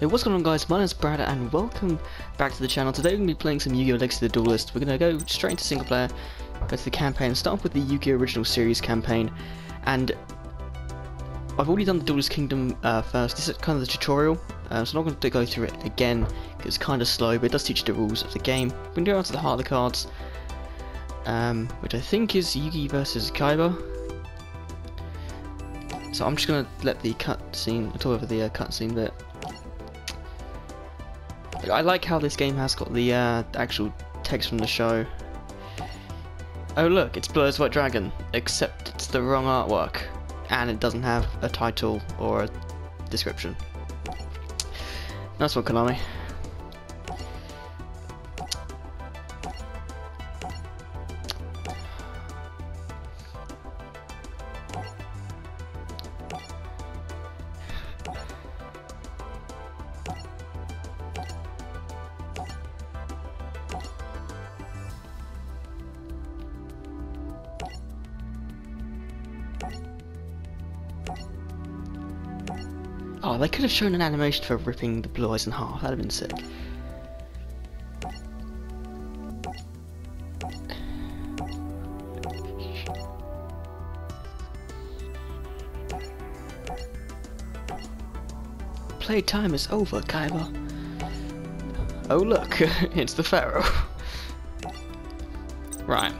Hey, what's going on guys? My name's Brad and welcome back to the channel. Today we're going to be playing some Yu-Gi-Oh! Legacy of the Duelist. We're going to go straight into single player, go to the campaign, start off with the Yu-Gi-Oh! Original Series campaign. And I've already done the Duelist Kingdom uh, first. This is kind of the tutorial, uh, so I'm not going to go through it again. Because it's kind of slow, but it does teach you the rules of the game. We're going to go on to the heart of the cards, um, which I think is Yugi versus Kaiba. So I'm just going to let the cutscene, talk over the uh, cutscene bit. I like how this game has got the uh, actual text from the show. Oh look, it's Blue Eyes White Dragon, except it's the wrong artwork, and it doesn't have a title or a description. Nice one, Konami. Oh, they could have shown an animation for ripping the blue eyes in half. That'd have been sick. Playtime is over, Kaiba. Oh look, it's the Pharaoh. right,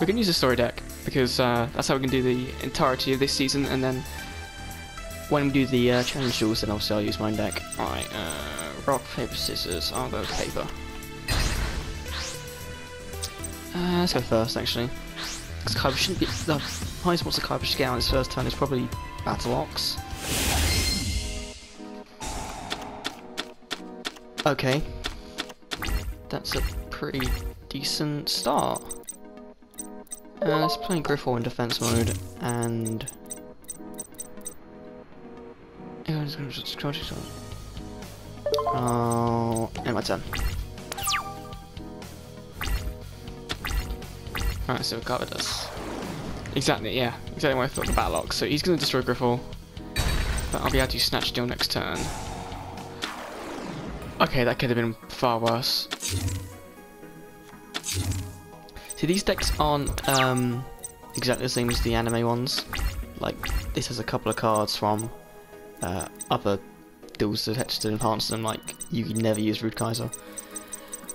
we can use the story deck because uh, that's how we can do the entirety of this season, and then when we do the uh, challenge duels, then obviously I'll use my deck. Right, uh, rock, paper, scissors. I'll go paper. Uh, let's go first, actually. Because Kaiba shouldn't be. The highest monster Kaiba should get on his first turn is probably Battle Ox. Okay. That's a pretty decent start. Uh, let's play Griffore in defense mode and Oh, and my turn. Alright, so covered us. Exactly, yeah. Exactly what I thought the Battle So he's going to destroy Griffore. But I'll be able to Snatch Steal next turn. Okay, that could have been far worse. See, these decks aren't um, exactly the same as the anime ones. Like, this has a couple of cards from uh, other duels that to enhance them, like you can never use Rude Kaiser.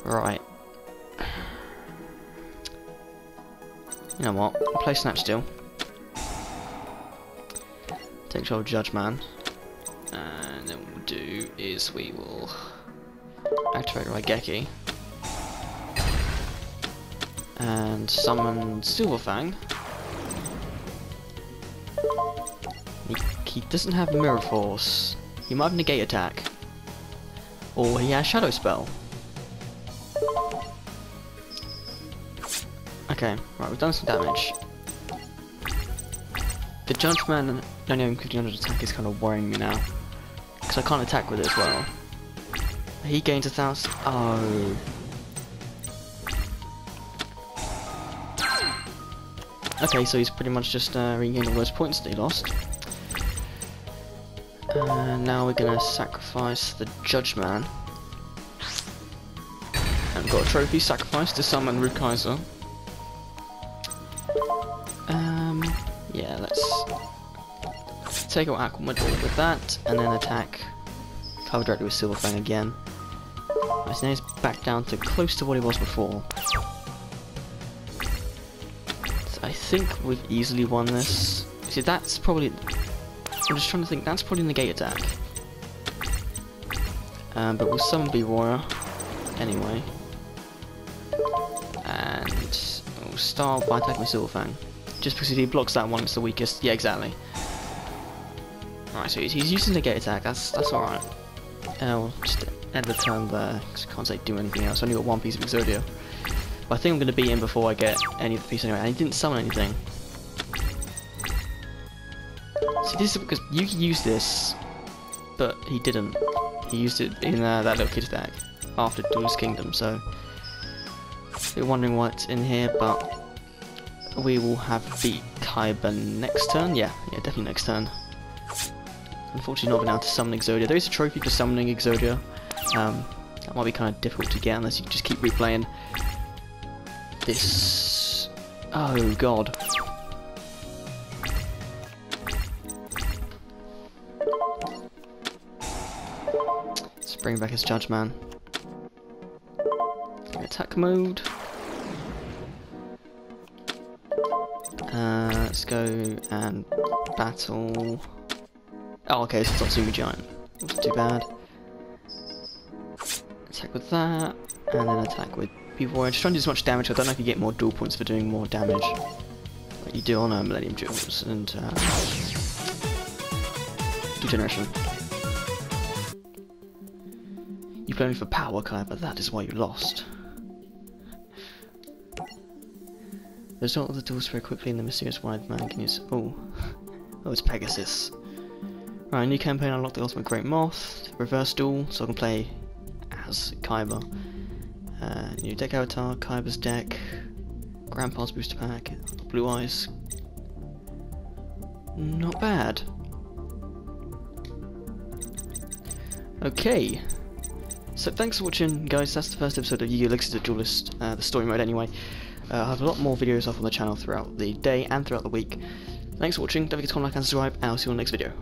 Right. You know what? Play Snatch Steal. Take control Judge Man. And then what we'll do is we will activate Raigeki. And summon Silverfang. He doesn't have Mirror Force. He might have Negate Attack. Or he has Shadow Spell. Okay, right, we've done some damage. The Judgment only having 1500 attack is kind of worrying me now. Because I can't attack with it as well. He gains a thousand. Oh. Okay, so he's pretty much just uh, regained all those points that he lost. And now we're gonna sacrifice the Judge Man. And got a trophy sacrifice to summon Rude Kaiser. Um, yeah, let's take out Aqua Madoor with that, and then attack Cover directly with Silverfang again. Right, so now he's back down to close to what he was before. So I think we've easily won this. See, that's probably I'm just trying to think, that's probably negate attack. Um, but we'll summon B anyway. And we'll start by attacking with Silverfang. Just because if he blocks that one, it's the weakest. Yeah, exactly. Alright, so he's, he's using negate attack, that's that's alright. Uh, we'll just end the turn there, because I can't say do anything else. I only got one piece of Exodia. But I think I'm going to beat him before I get any of the pieces anyway. And he didn't summon anything. See, this is because you could use this, but he didn't. He used it in uh, that little kid deck after Duelist Kingdom, so you're wondering what's in here, but we will have beat Kaiba next turn. Yeah, yeah, definitely next turn. Unfortunately not been able to summon Exodia. There is a trophy for summoning Exodia. Um, that might be kind of difficult to get unless you just keep replaying this... Oh god. Let's bring back his Judge Man. Attack mode. Uh, let's go and battle. Oh, okay, so it's not Tatsumi Giant. Not too bad. Attack with that, and then attack with B-Boy. I'm just trying to do as much damage. I don't know if you get more duel points for doing more damage. Like you do on uh, Millennium Duels and uh, Generation. Only for power, but that is why you lost. There's not the tools very quickly in the mysterious wide man can use. Oh, oh, it's Pegasus. Right, new campaign unlock the ultimate Great Moth, reverse duel, so I can play as Kaiba. Uh, new deck avatar, Kaiba's deck, Grandpa's booster pack, Blue Eyes. Not bad. Okay. So thanks for watching guys, that's the first episode of Yu-Gi-Oh! Legacy of the Duelist, uh, the story mode anyway. Uh, I have a lot more videos up on the channel throughout the day and throughout the week. Thanks for watching, don't forget to comment, like and subscribe, and I'll see you on the next video.